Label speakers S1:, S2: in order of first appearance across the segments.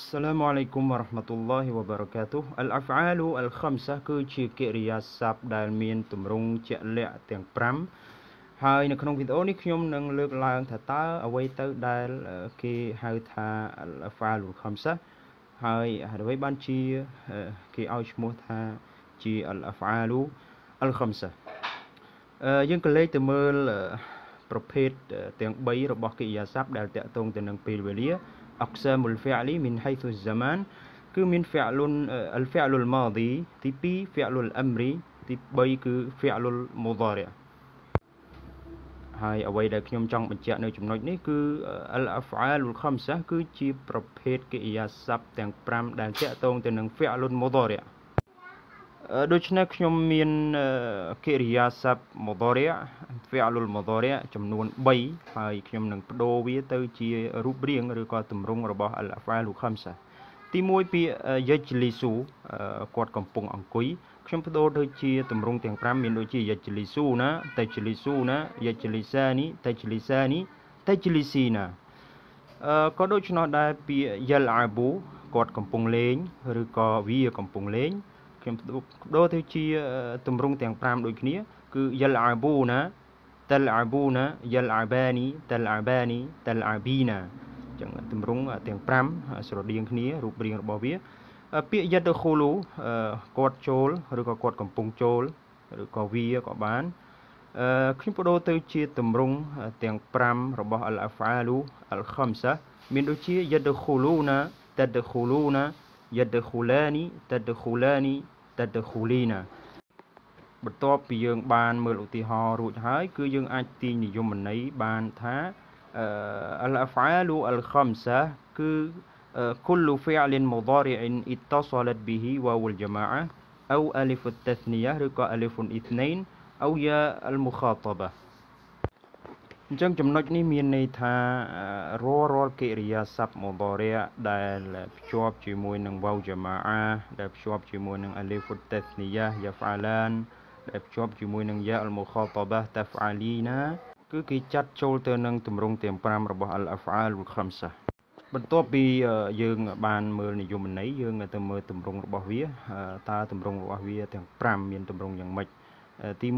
S1: السلام عليكم ورحمة الله وبركاته الأفعال الخمسة គឺជាកិរិយាសព្ទដែលមានទម្រង់ជាក់លាក់ទាំង5ហើយនៅក្នុងវីដេអូនេះខ្ញុំនឹងលើកឡើងថាតើអ្វីទៅដែលគេហៅថា al-af'al al-khamsa ហើយអ្វីបានជាគេឲ្យឈ្មោះថាជា al-af'al al-khamsa យើងក៏លេខទៅមើលប្រភេទទាំង3របស់កិរិយាសព្ទដែលតាក់ទងទៅនឹងពេលវេលា أقسام الفعل من حيث الزمان គឺមាន فعل الفعل الماضي ទី2 فعل الأمر ទី3គឺ فعل المضارع ហើយអ្វីដែលខ្ញុំចង់បញ្ជាក់នៅចំណុចនេះគឺ al-af'al al-khamsa គឺជាប្រភេទកិរិយាសព្ទទាំង5ដែលតាក់ទងទៅនឹង fi'l mudari' ដូច្នេះខ្ញុំមានកិរិយាសព្ទ mudari' fi'lul mudari' ចំនួន3ហើយខ្ញុំនឹងបដូរវាទៅជារូបរាងឬក៏ទម្រង់របស់ al af'alul khamsa ទី1ពាក្យ yajlisu គាត់កំពុងអង្គុយខ្ញុំបដូរទៅជាទម្រង់ទាំង5មានដូចជា yajlisu ណា tajlisu ណា yajlisani tajlisani tajlisina អឺក៏ដូច្នោះដែរពាក្យ yal'abu គាត់កំពុងលេងឬក៏វាកំពុងលេងខ្ញុំបដូរទៅជាទម្រង់ទាំង5ដូចគ្នាគឺយលអាប៊ូណា តលអាប៊ូណាយលអាបានីតលអាបានីតលអាប៊ីណាចឹងទម្រង់ទាំង5ស្រដៀងគ្នារូបរាងរបស់វាពាក្យយតខូលូគាត់ចូលឬក៏គាត់កំពុងចូលឬក៏វាក៏បានអឺខ្ញុំបដូរទៅជាទម្រង់ទាំង5របស់ al afalu al khamsa មានដូចជាយតខូលូណាតតខូលូណា yadkhulani tadkhulani tadkhulina បន្ទាប់ពីយើងបានមើលឧទាហរណ៍រួចហើយគឺយើងអាចទាញនិយមន័យបានថា al-af'alu al-khamsa គឺ كل فعل مضارع اتصلت به واو الجماعة أو ألف التثنية ឬក៏ ألف الاثنين أو يا المخاطبة អញ្ចឹងចំណុចនេះមានន័យថារាល់រាល់កិរិយាសព្ទមដរៈដែលភ្ជាប់ជាមួយនឹងវ៉ៅជាម៉ាអាដែលភ្ជាប់ជាមួយនឹងអាលីហ្ វុតតេសនីយ៉ាយ៉ាហ្វាឡានដែលភ្ជាប់ជាមួយនឹងយ៉ាអលមូខតបាតាហ្វាលីណាគឺគេចាត់ចូលទៅនឹងទម្រង់ទាំង5របស់អលអាហ្វាលវខំសាបន្ទាប់ពីយើងបានមើលនិយមន័យយើងទៅមើលទម្រង់របស់វាតើទម្រង់របស់វាទាំង5មានទម្រង់យ៉ាងម៉េចទី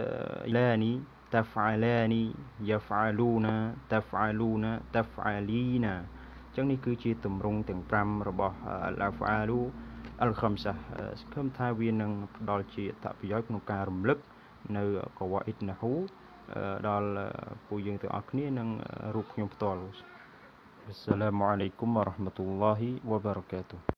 S1: 1ឡានី taf'alani yaf'aluna taf'aluna taf'alina អញ្ចឹងនេះគឺជាទម្រង់ទាំង5របស់ al-af'alu al-khamsa សង្ឃឹមថាវានឹងផ្ដល់ជាអត្ថប្រយោជន៍ក្នុងការរំលឹកនៅកវ៉ាអ៊ីតណាហ៊ូដល់ពួកយើងទាំងអស់គ្នានិងរូបខ្ញុំផ្ទាល់ Assalamu alaikum warahmatullahi wabarakatuh